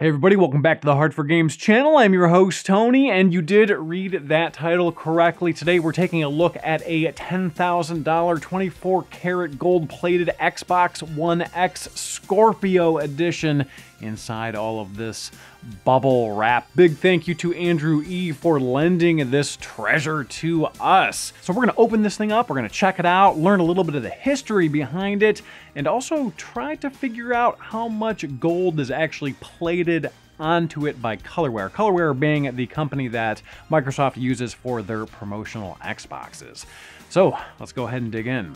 Hey everybody, welcome back to the Hard for Games channel. I'm your host, Tony, and you did read that title correctly. Today we're taking a look at a $10,000 24 karat gold-plated Xbox One X Scorpio edition inside all of this bubble wrap. Big thank you to Andrew E for lending this treasure to us. So we're gonna open this thing up, we're gonna check it out, learn a little bit of the history behind it, and also try to figure out how much gold is actually plated onto it by Colorware. Colorware being the company that Microsoft uses for their promotional Xboxes. So let's go ahead and dig in.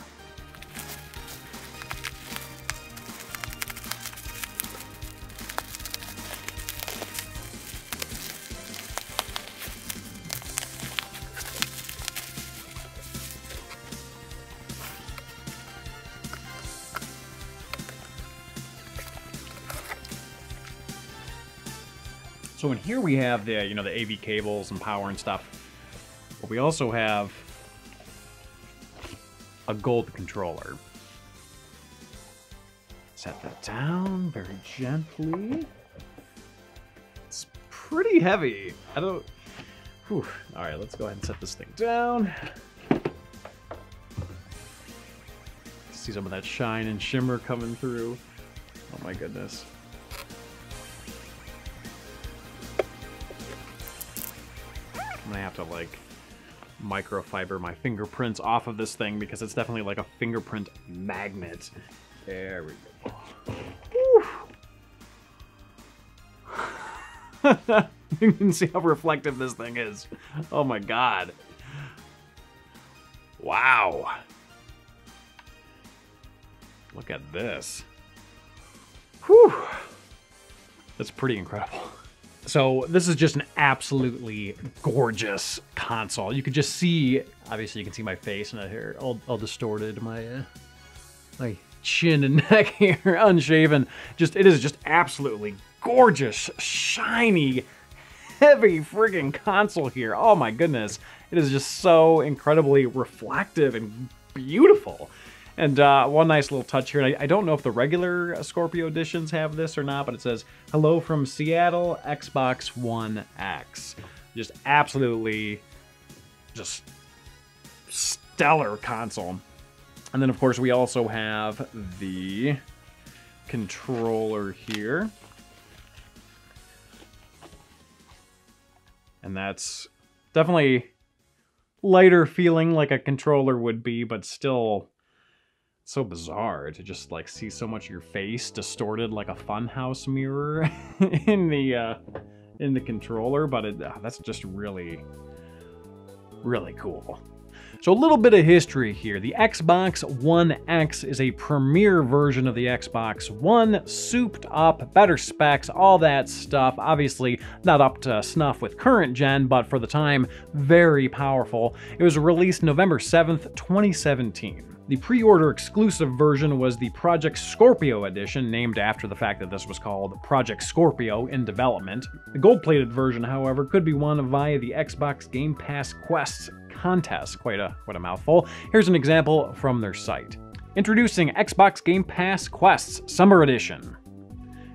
So in here we have the, you know, the AV cables and power and stuff. But we also have a gold controller. Set that down very gently. It's pretty heavy. I don't... Whew. All right, let's go ahead and set this thing down. See some of that shine and shimmer coming through. Oh my goodness. I'm gonna have to like microfiber my fingerprints off of this thing because it's definitely like a fingerprint magnet. There we go. you can see how reflective this thing is. Oh my god. Wow. Look at this. Whew. That's pretty incredible. So this is just an absolutely gorgeous console. You could just see, obviously you can see my face and I hair all, all distorted, my, uh, my chin and neck here unshaven. Just, it is just absolutely gorgeous, shiny, heavy friggin' console here. Oh my goodness. It is just so incredibly reflective and beautiful. And uh, one nice little touch here, I, I, don't know if the regular Scorpio editions have this or not, but it says, Hello from Seattle, Xbox One X. Just absolutely, just stellar console. And then, of course, we also have the controller here. And that's definitely lighter feeling like a controller would be, but still so bizarre to just like see so much of your face distorted like a funhouse mirror in the uh, in the controller, but it, uh, that's just really, really cool. So a little bit of history here. The Xbox One X is a premier version of the Xbox One, souped up, better specs, all that stuff. Obviously not up to snuff with current gen, but for the time, very powerful. It was released November 7th, 2017. The pre-order exclusive version was the Project Scorpio edition, named after the fact that this was called Project Scorpio in development. The gold-plated version, however, could be won via the Xbox Game Pass Quests contest. Quite a, quite a mouthful. Here's an example from their site. Introducing Xbox Game Pass Quests Summer Edition.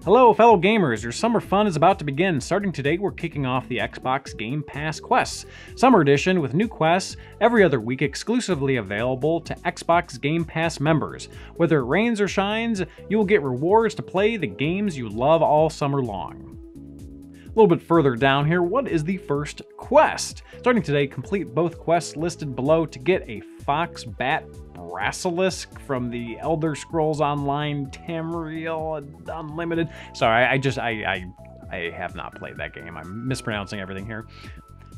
Hello, fellow gamers. Your summer fun is about to begin. Starting today, we're kicking off the Xbox Game Pass Quests, Summer Edition with new quests every other week exclusively available to Xbox Game Pass members. Whether it rains or shines, you will get rewards to play the games you love all summer long. Little bit further down here, what is the first quest? Starting today, complete both quests listed below to get a Fox Bat Brasilisk from the Elder Scrolls Online Tamriel Unlimited. Sorry, I just, I, I, I have not played that game. I'm mispronouncing everything here.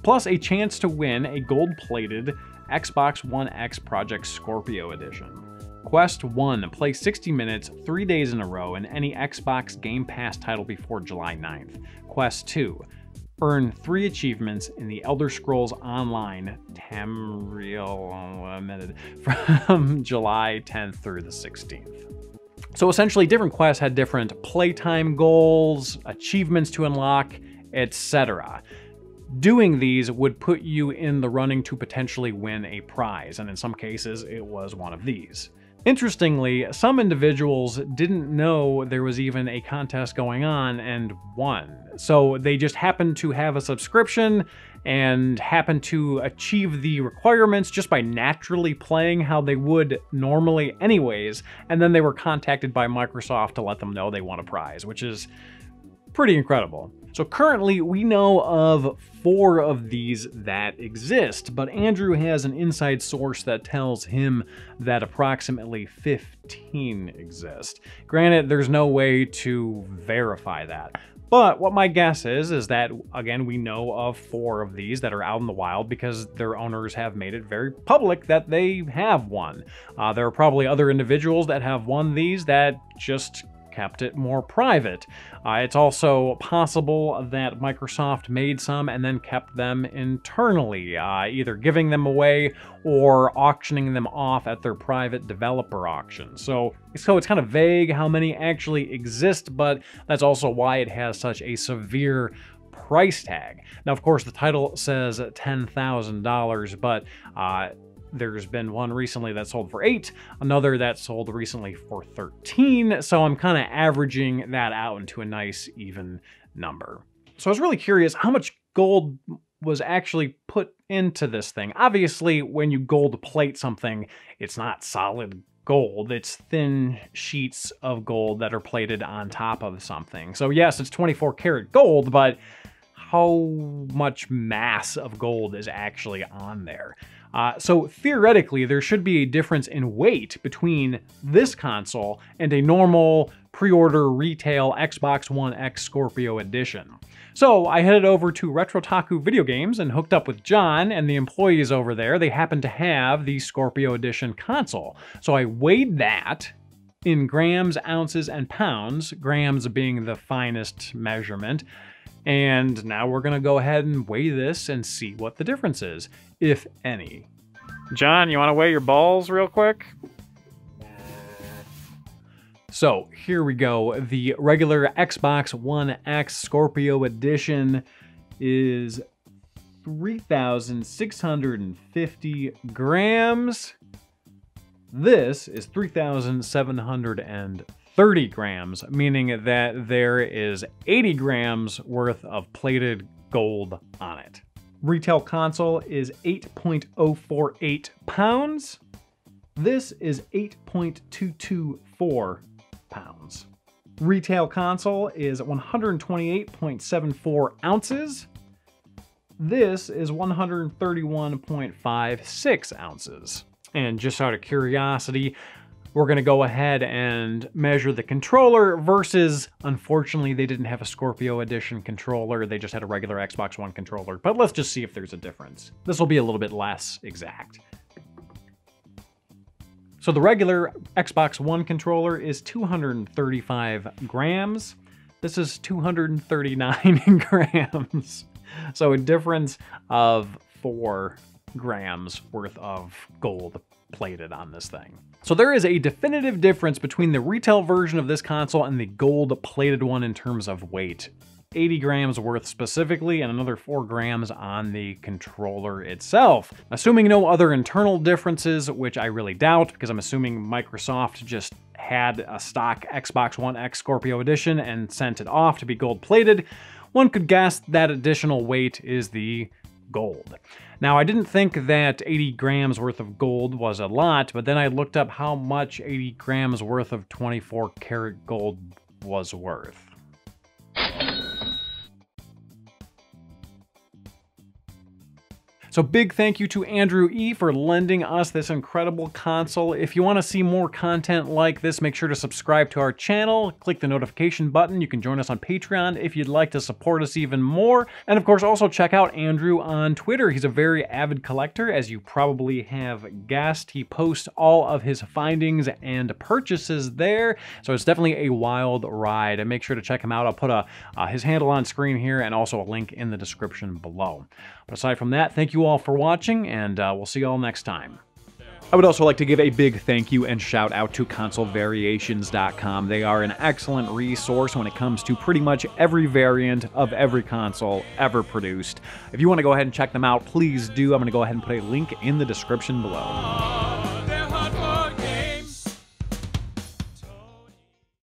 Plus a chance to win a gold-plated Xbox One X Project Scorpio Edition. Quest 1, play 60 minutes, 3 days in a row in any Xbox Game Pass title before July 9th. Quest 2, earn three achievements in the Elder Scrolls Online Tamriel Limited from July 10th through the 16th. So essentially, different quests had different playtime goals, achievements to unlock, etc. Doing these would put you in the running to potentially win a prize, and in some cases, it was one of these. Interestingly, some individuals didn't know there was even a contest going on and won. So they just happened to have a subscription and happened to achieve the requirements just by naturally playing how they would normally anyways, and then they were contacted by Microsoft to let them know they won a prize, which is pretty incredible. So currently we know of four of these that exist, but Andrew has an inside source that tells him that approximately 15 exist. Granted, there's no way to verify that. But what my guess is, is that, again, we know of four of these that are out in the wild because their owners have made it very public that they have one. Uh, there are probably other individuals that have won these that just kept it more private. Uh, it's also possible that Microsoft made some and then kept them internally, uh, either giving them away or auctioning them off at their private developer auction. So, so it's kind of vague how many actually exist, but that's also why it has such a severe price tag. Now, of course, the title says $10,000, but uh, there's been one recently that sold for 8, another that sold recently for 13, so I'm kind of averaging that out into a nice even number. So I was really curious how much gold was actually put into this thing. Obviously, when you gold plate something, it's not solid gold. It's thin sheets of gold that are plated on top of something. So yes, it's 24 karat gold, but how much mass of gold is actually on there? Uh, so theoretically, there should be a difference in weight between this console and a normal pre-order retail Xbox One X Scorpio edition. So I headed over to Retrotaku Video Games and hooked up with John and the employees over there. They happened to have the Scorpio edition console. So I weighed that in grams, ounces, and pounds, grams being the finest measurement. And now we're gonna go ahead and weigh this and see what the difference is, if any. John, you wanna weigh your balls real quick? So here we go. The regular Xbox One X Scorpio Edition is 3,650 grams. This is 3,730 30 grams, meaning that there is 80 grams worth of plated gold on it. Retail console is 8.048 pounds. This is 8.224 pounds. Retail console is 128.74 ounces. This is 131.56 ounces. And just out of curiosity, we're going to go ahead and measure the controller versus, unfortunately, they didn't have a Scorpio Edition controller. They just had a regular Xbox One controller. But let's just see if there's a difference. This will be a little bit less exact. So the regular Xbox One controller is 235 grams. This is 239 grams. So a difference of four grams worth of gold plated on this thing. So there is a definitive difference between the retail version of this console and the gold plated one in terms of weight. 80 grams worth specifically and another 4 grams on the controller itself. Assuming no other internal differences, which I really doubt because I'm assuming Microsoft just had a stock Xbox One X Scorpio Edition and sent it off to be gold plated, one could guess that additional weight is the gold. Now, I didn't think that 80 grams worth of gold was a lot, but then I looked up how much 80 grams worth of 24 karat gold was worth. So big thank you to Andrew E. for lending us this incredible console. If you want to see more content like this, make sure to subscribe to our channel, click the notification button. You can join us on Patreon if you'd like to support us even more. And of course, also check out Andrew on Twitter. He's a very avid collector, as you probably have guessed. He posts all of his findings and purchases there. So it's definitely a wild ride. And make sure to check him out. I'll put a, uh, his handle on screen here and also a link in the description below. But aside from that, thank you all for watching, and uh, we'll see you all next time. I would also like to give a big thank you and shout out to ConsoleVariations.com. They are an excellent resource when it comes to pretty much every variant of every console ever produced. If you want to go ahead and check them out, please do. I'm going to go ahead and put a link in the description below.